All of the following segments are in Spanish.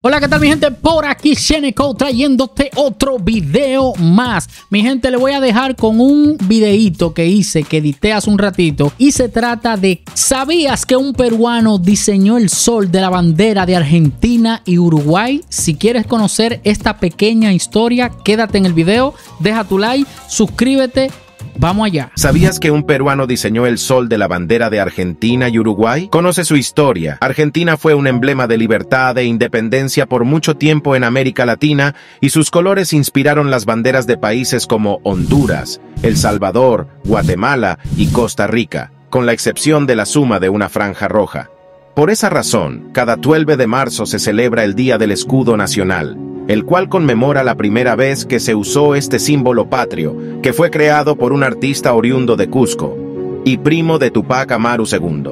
Hola, ¿qué tal mi gente? Por aquí Sheneco trayéndote otro video más. Mi gente, le voy a dejar con un videito que hice, que edité hace un ratito. Y se trata de, ¿sabías que un peruano diseñó el sol de la bandera de Argentina y Uruguay? Si quieres conocer esta pequeña historia, quédate en el video, deja tu like, suscríbete Vamos allá. ¿Sabías que un peruano diseñó el sol de la bandera de Argentina y Uruguay? Conoce su historia. Argentina fue un emblema de libertad e independencia por mucho tiempo en América Latina y sus colores inspiraron las banderas de países como Honduras, El Salvador, Guatemala y Costa Rica, con la excepción de la suma de una franja roja. Por esa razón, cada 12 de marzo se celebra el Día del Escudo Nacional, el cual conmemora la primera vez que se usó este símbolo patrio, que fue creado por un artista oriundo de Cusco, y primo de Tupac Amaru II.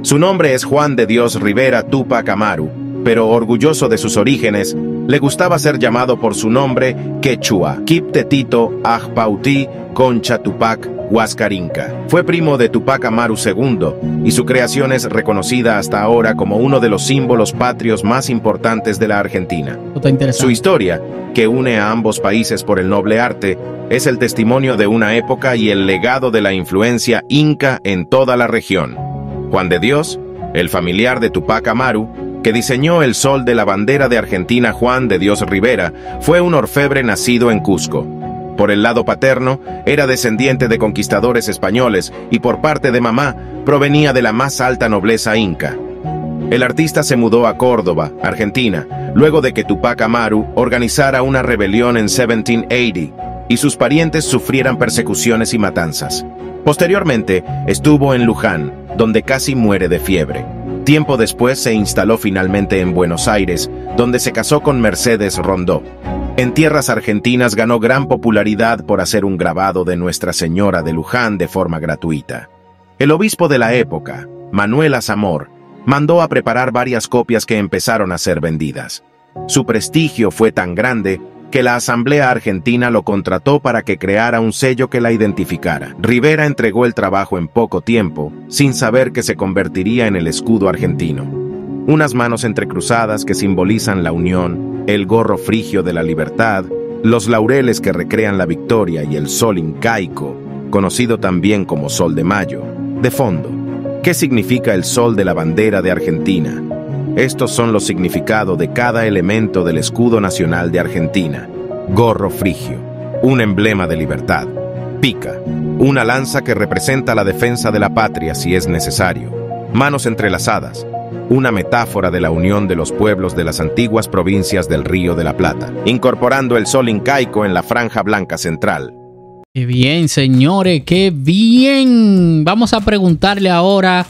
Su nombre es Juan de Dios Rivera Tupac Amaru, pero orgulloso de sus orígenes, le gustaba ser llamado por su nombre quechua, Kiptetito Ajpauti Concha Tupac Huascarinca. Fue primo de Tupac Amaru II y su creación es reconocida hasta ahora como uno de los símbolos patrios más importantes de la Argentina. Su historia, que une a ambos países por el noble arte, es el testimonio de una época y el legado de la influencia inca en toda la región. Juan de Dios, el familiar de Tupac Amaru, que diseñó el sol de la bandera de Argentina Juan de Dios Rivera, fue un orfebre nacido en Cusco. Por el lado paterno, era descendiente de conquistadores españoles y por parte de mamá, provenía de la más alta nobleza inca. El artista se mudó a Córdoba, Argentina, luego de que Tupac Amaru organizara una rebelión en 1780 y sus parientes sufrieran persecuciones y matanzas. Posteriormente, estuvo en Luján, donde casi muere de fiebre. Tiempo después se instaló finalmente en Buenos Aires, donde se casó con Mercedes Rondó. En tierras argentinas ganó gran popularidad por hacer un grabado de Nuestra Señora de Luján de forma gratuita. El obispo de la época, Manuel Azamor, mandó a preparar varias copias que empezaron a ser vendidas. Su prestigio fue tan grande que la Asamblea Argentina lo contrató para que creara un sello que la identificara. Rivera entregó el trabajo en poco tiempo, sin saber que se convertiría en el escudo argentino. Unas manos entrecruzadas que simbolizan la unión, el gorro frigio de la libertad, los laureles que recrean la victoria y el sol incaico, conocido también como sol de mayo. De fondo, ¿qué significa el sol de la bandera de Argentina? Estos son los significados de cada elemento del escudo nacional de Argentina. Gorro frigio, un emblema de libertad. Pica, una lanza que representa la defensa de la patria si es necesario. Manos entrelazadas, una metáfora de la unión de los pueblos de las antiguas provincias del Río de la Plata, incorporando el sol incaico en la franja blanca central. Qué bien, señores, qué bien. Vamos a preguntarle ahora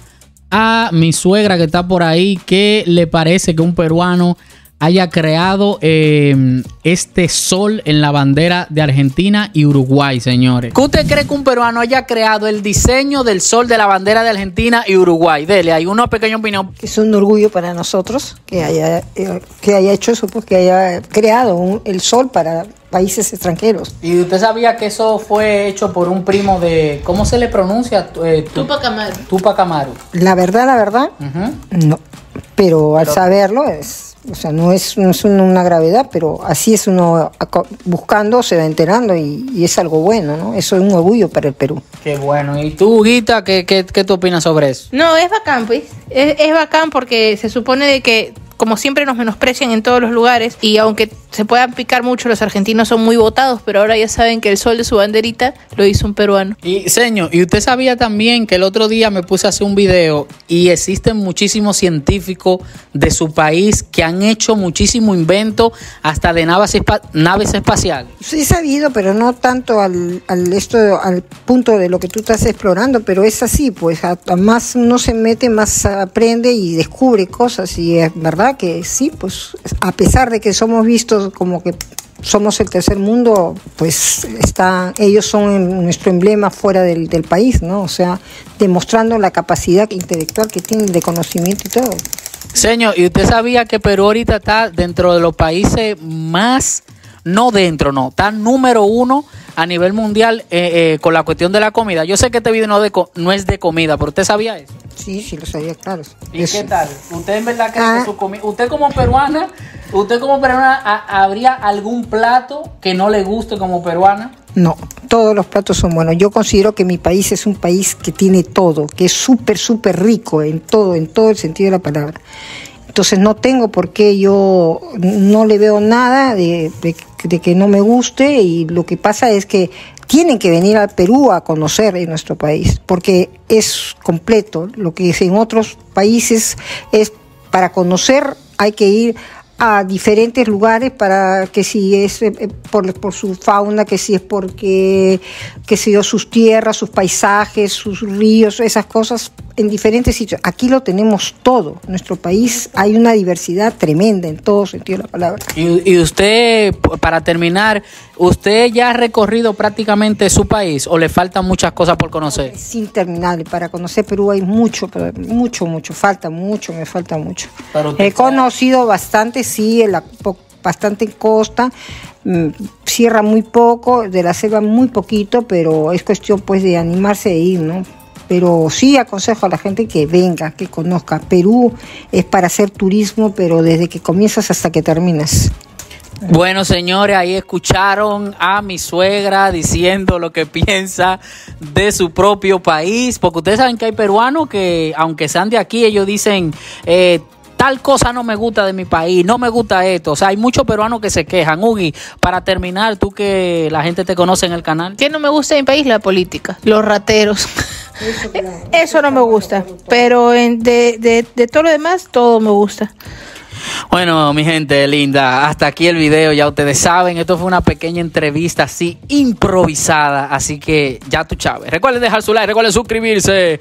a mi suegra que está por ahí, ¿qué le parece que un peruano haya creado em, este sol en la bandera de Argentina y Uruguay, señores. ¿Qué usted cree que un peruano haya creado el diseño del sol de la bandera de Argentina y Uruguay? Dele, hay una pequeña opinión. Es un orgullo para nosotros que haya, eh, que haya hecho eso, pues que haya creado el sol para países extranjeros. ¿Y usted sabía que eso fue hecho por un primo de, ¿cómo se le pronuncia? Eh, Tupac Amaru. Tupac Amaru. La verdad, la verdad, no. Pero al saberlo es o sea, no es, no es una gravedad, pero así es uno buscando, se va enterando y, es algo bueno, ¿no? Eso es un orgullo para el Perú. Qué bueno. ¿Y tú, Guita, qué, qué, qué tú opinas sobre eso? No, es bacán, pues. Es, es bacán porque se supone de que como siempre nos menosprecian en todos los lugares y aunque se puedan picar mucho, los argentinos son muy votados, pero ahora ya saben que el sol de su banderita lo hizo un peruano. Y señor, y usted sabía también que el otro día me puse a hacer un video y existen muchísimos científicos de su país que han hecho muchísimo invento hasta de naves, naves espaciales. Sí, sabido, pero no tanto al, al, esto, al punto de lo que tú estás explorando, pero es así, pues más uno se mete, más aprende y descubre cosas y es verdad que sí, pues a pesar de que somos vistos como que somos el tercer mundo, pues está, ellos son nuestro emblema fuera del, país, ¿no? O sea, demostrando la capacidad intelectual que tienen de conocimiento y todo. Señor, ¿y usted sabía que Perú ahorita está dentro de los países más, no dentro, no, está número uno a nivel mundial eh, eh, con la cuestión de la comida. Yo sé que este video no, de co- no es de comida, pero ¿usted sabía eso? Sí, sí, lo sabía, claro. ¿Y Eso. qué tal? ¿Usted en verdad cree Ah. que su comida... Usted como peruana, usted como peruana, ha- ¿habría algún plato que no le guste como peruana? No, todos los platos son buenos. Yo considero que mi país es un país que tiene todo, que es súper, súper rico en todo, en todo el sentido de la palabra. Entonces no tengo por qué yo no le veo nada de, que no me guste y lo que pasa es que tienen que venir al Perú a conocer en nuestro país porque es completo. Lo que es en otros países es para conocer hay que ir a diferentes lugares para que si es eh, eh, por, por su fauna, que si es porque, qué sé yo, sus tierras, sus paisajes, sus ríos, esas cosas en diferentes sitios. Aquí lo tenemos todo. En nuestro país hay una diversidad tremenda en todo sentido de la palabra. Y, y usted, para terminar, ¿usted ya ha recorrido prácticamente su país o le faltan muchas cosas por conocer? Es interminable. Para conocer Perú hay mucho, mucho, mucho. Falta mucho, me falta mucho. He conocido bastante, sí, en la, bastante en costa. mm, Sierra muy poco, de la selva muy poquito, pero es cuestión pues de animarse a ir, ¿no? Pero sí aconsejo a la gente que venga, que conozca. Perú es para hacer turismo, pero desde que comienzas hasta que terminas. Bueno, señores, ahí escucharon a mi suegra diciendo lo que piensa de su propio país, porque ustedes saben que hay peruanos que, aunque sean de aquí, ellos dicen, eh, tal cosa no me gusta de mi país, no me gusta esto. O sea, hay muchos peruanos que se quejan. Ugi, para terminar, tú que la gente te conoce en el canal. ¿Qué no me gusta de mi país? La política, los rateros. Eso no me gusta, pero en- de, de, de todo lo demás, todo me gusta. Bueno, mi gente linda, hasta aquí el video, ya ustedes saben, esto fue una pequeña entrevista así improvisada, así que ya tú sabes. Recuerden dejar su like, recuerden suscribirse.